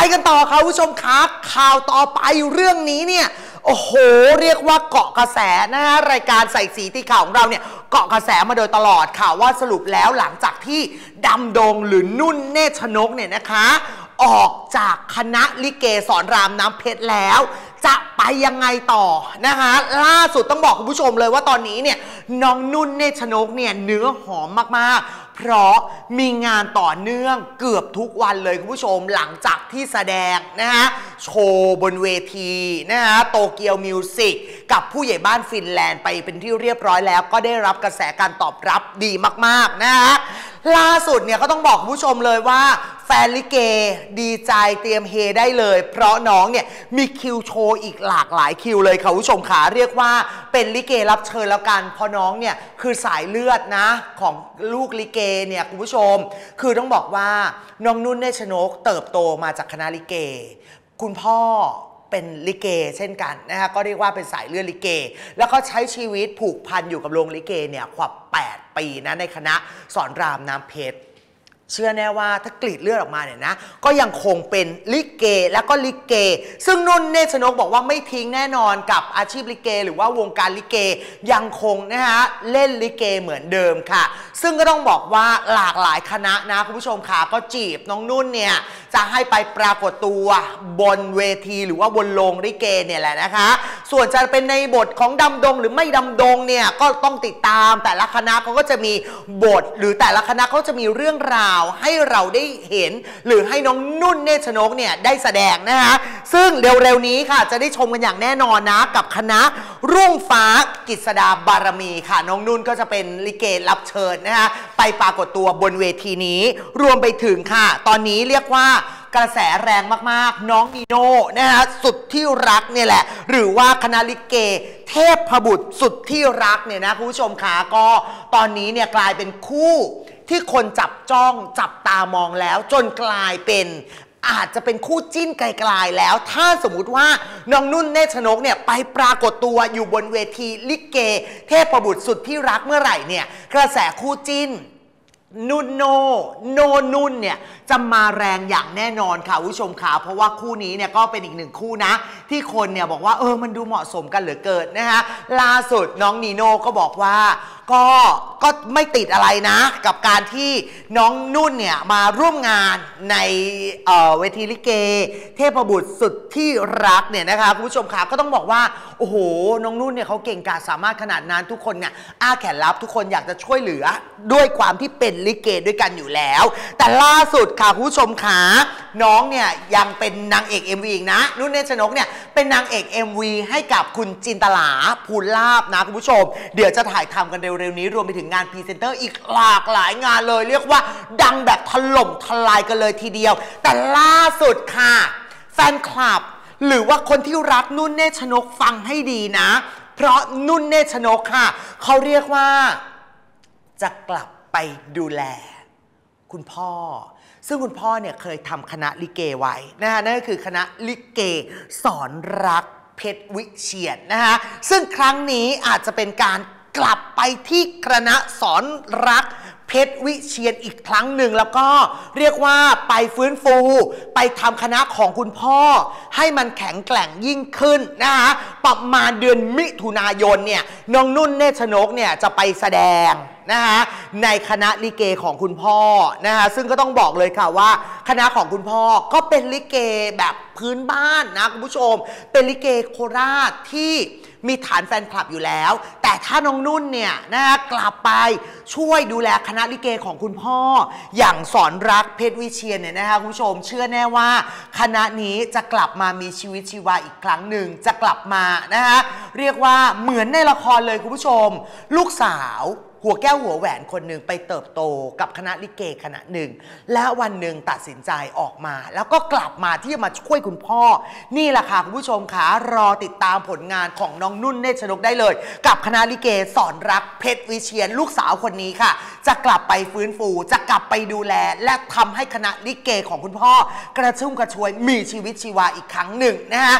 ไปกันต่อค่ะผู้ชมคะข่าวต่อไปเรื่องนี้เนี่ยโอ้โห เรียกว่าเกาะกระแสนะฮะรายการใส่สีที่ข่าวของเราเนี่ยเกาะกระแสมาโดยตลอดค่ะว่าสรุปแล้วหลังจากที่ดำดงหรือนุ่นเนชนกเนี่ยนะคะ ออกจากคณะลิเกสอนรามน้ำเพชรแล้ว จะไปยังไงต่อนะคะล่าสุดต้องบอกคุณผู้ชมเลยว่าตอนนี้เนี่ยน้องนุ่นเนชนกเนี่ยเนื้อหอมมากๆ เพราะมีงานต่อเนื่องเกือบทุกวันเลยคุณผู้ชมหลังจากที่แสดงนะฮะโชว์บนเวทีนะฮะโตเกียวมิวสิกกับผู้ใหญ่บ้านฟินแลนด์ไปเป็นที่เรียบร้อยแล้ว ก็ได้รับกระแสการตอบรับดีมากๆนะฮะล่าสุดเนี่ยก็ต้องบอกคุณผู้ชมเลยว่า แฟนลิเกดีใจเตรียมเฮได้เลย เพราะน้องเนี่ยมีคิวโชว์อีกหลากหลายคิวเลยค่ะคุณผู้ชมขาเรียกว่าเป็นลิเกรับเชิญแล้วกันเพราะน้องเนี่ยคือสายเลือดนะของลูกลิเกเนี่ยคุณผู้ชม คือต้องบอกว่าน้องนุ่นเนชนกเติบโตมาจากคณะลิเก คุณพ่อเป็นลิเกเช่นกันนะคะก็เรียกว่าเป็นสายเลือดลิเก แล้วก็ใช้ชีวิตผูกพันอยู่กับโรงลิเกเนี่ยกว่า8ปีนะในคณะสอนรามน้ำเพชร เชื่อแน่ว่าถ้ากรีดเลือดออกมาเนี่ยนะ ก็ยังคงเป็นลิเกแล้วก็ลิเก ซึ่งนุ่นเนชนกบอกว่าไม่ทิ้งแน่นอนกับอาชีพลิเก หรือว่าวงการลิเกยังคงนะฮะเล่นลิเกเหมือนเดิมค่ะ ซึ่งก็ต้องบอกว่าหลากหลายคณะนะคุณผู้ชมค่ะก็จีบน้องนุ่นเนี่ยจะให้ไปปรากฏตัวบนเวทีหรือว่าบนโรงลิเกเนี่ยแหละนะคะ ส่วนจะเป็นในบทของดำดงหรือไม่ดำดงเนี่ยก็ต้องติดตามแต่ละคณะเขาก็จะมีบทหรือแต่ละคณะเขาจะมีเรื่องราวให้เราได้เห็น หรือให้น้องนุ่นเนชนกเนี่ยได้แสดงนะคะซึ่งเร็วๆนี้ค่ะจะได้ชมกันอย่างแน่นอนนะ กับคณะรุ่งฟ้ากิษดาบารมีค่ะ น้องนุ่นก็จะเป็นลิเกรับเชิญนะคะไปปรากฏตัวบนเวทีนี้ รวมไปถึงค่ะ ตอนนี้เรียกว่ากระแสแรงมากๆ น้องนีโน่นะฮะสุดที่รักเนี่ยแหละ หรือว่าคณะลิเก เทพพบุตรสุดที่รักเนี่ยนะคุณผู้ชมขาก็ตอนนี้เนี่ยกลายเป็นคู่ ที่คนจับจ้องจับตามองแล้ว จนกลายเป็นอาจจะเป็นคู่จิ้นไกลๆแล้ว ถ้าสมมุติว่าน้องนุ่นเนชนกเนี่ยไปปรากฏตัวอยู่บนเวทีลิเก เทพบุตรสุดที่รักเมื่อไหร่เนี่ย กระแสคู่จิ้นนุ่นโนโนนุ่นเนี่ยจะมาแรงอย่างแน่นอนค่ะผู้ชมค่ะเพราะว่าคู่นี้เนี่ยก็เป็นอีกหนึ่งคู่นะ ที่คนเนี่ยบอกว่าเออมันดูเหมาะสมกันเหลือเกินนะคะล่าสุดน้องนีโน่ก็บอกว่า ก็ก็ไม่ติดอะไรนะ กับการที่น้องนุ่นเนี่ยมาร่วมงานในเอ่อเวทีลิเก เทพบุตรสุดที่รักเนี่ยนะคะคุณผู้ชมค่ะก็ต้องบอกว่า โอ้โห น้องนุ่นเนี่ยเขาเก่งกาจสามารถขนาดนั้นทุกคนเนี่ยอ้าแขนรับทุกคนอยากจะช่วยเหลือด้วยความที่เป็นลิเกด้วยกันอยู่แล้ว แต่ล่าสุดค่ะคุณผู้ชมขาน้องเนี่ยยังเป็นนางเอก MV อีกนะ นุ่นเนตรชนกเนี่ยเป็นนางเอก MV ให้กับคุณจินตหรา พูนลาภนะคุณผู้ชม เดี๋ยวจะถ่ายทำกันเร็วๆนี้รวมไปถึงงานพรีเซนเตอร์อีกหลากหลายงานเลย เรียกว่าดังแบบถล่มทลายกันเลยทีเดียว แต่ล่าสุดค่ะ แฟนคลับ หรือว่าคนที่รักนุ่นเนชนกฟังให้ดีนะ เพราะนุ่นเนชนกค่ะ เขาเรียกว่า จะกลับไปดูแล คุณพ่อซึ่งคุณพ่อเนี่ยเคยทำคณะลิเกไว้นะฮะนั่นก็คือคณะลิเกสอนรักเพชรวิเชียนนะฮะซึ่งครั้งนี้อาจจะเป็นการ กลับไปที่คณะสอนรักเพชรวิเชียนอีกครั้งหนึ่งแล้วก็เรียกว่าไปฟื้นฟู ไปทำคณะของคุณพ่อ ให้มันแข็งแกร่งยิ่งขึ้นนะคะประมาณเดือนมิถุนายนเนี่ยน้องนุ่นเนชนกเนี่ยจะไปแสดงนะคะในคณะลิเกของคุณพ่อนะคะซึ่งก็ต้องบอกเลยค่ะว่า คณะของคุณพ่อก็เป็นลิเกแบบพื้นบ้านนะคุณผู้ชม เป็นลิเกโคราชที่ มีฐานแฟนคลับอยู่แล้ว แต่ถ้าน้องนุ่นเนี่ยนะคะกลับไปช่วยดูแลคณะลิเกของคุณพ่อ อย่างสอนรักเพชรวิเชียนเนี่ยนะคะคุณผู้ชม เชื่อแน่ว่าคณะนี้จะกลับมามีชีวิตชีวาอีกครั้งหนึ่งจะกลับมานะคะเรียกว่าเหมือนในละครเลยคุณผู้ชม ลูกสาว หัวแก้วหัวแหวนคนหนึ่งไปเติบโตกับคณะลิเกคณะหนึ่ง แล้ววันหนึ่งตัดสินใจออกมา แล้วก็กลับมาที่จะมาช่วยคุณพ่อ นี่แหละค่ะคุณผู้ชมคะรอติดตามผลงานของน้องนุ่นเนตรชนกได้เลย กับคณะลิเกสอนรักเพชรวิเชียนลูกสาวคนนี้ค่ะ จะกลับไปฟื้นฟู จะกลับไปดูแล และทำให้คณะลิเกของคุณพ่อ กระชุ่มกระชวยมีชีวิตชีวาอีกครั้งหนึ่งนะฮะ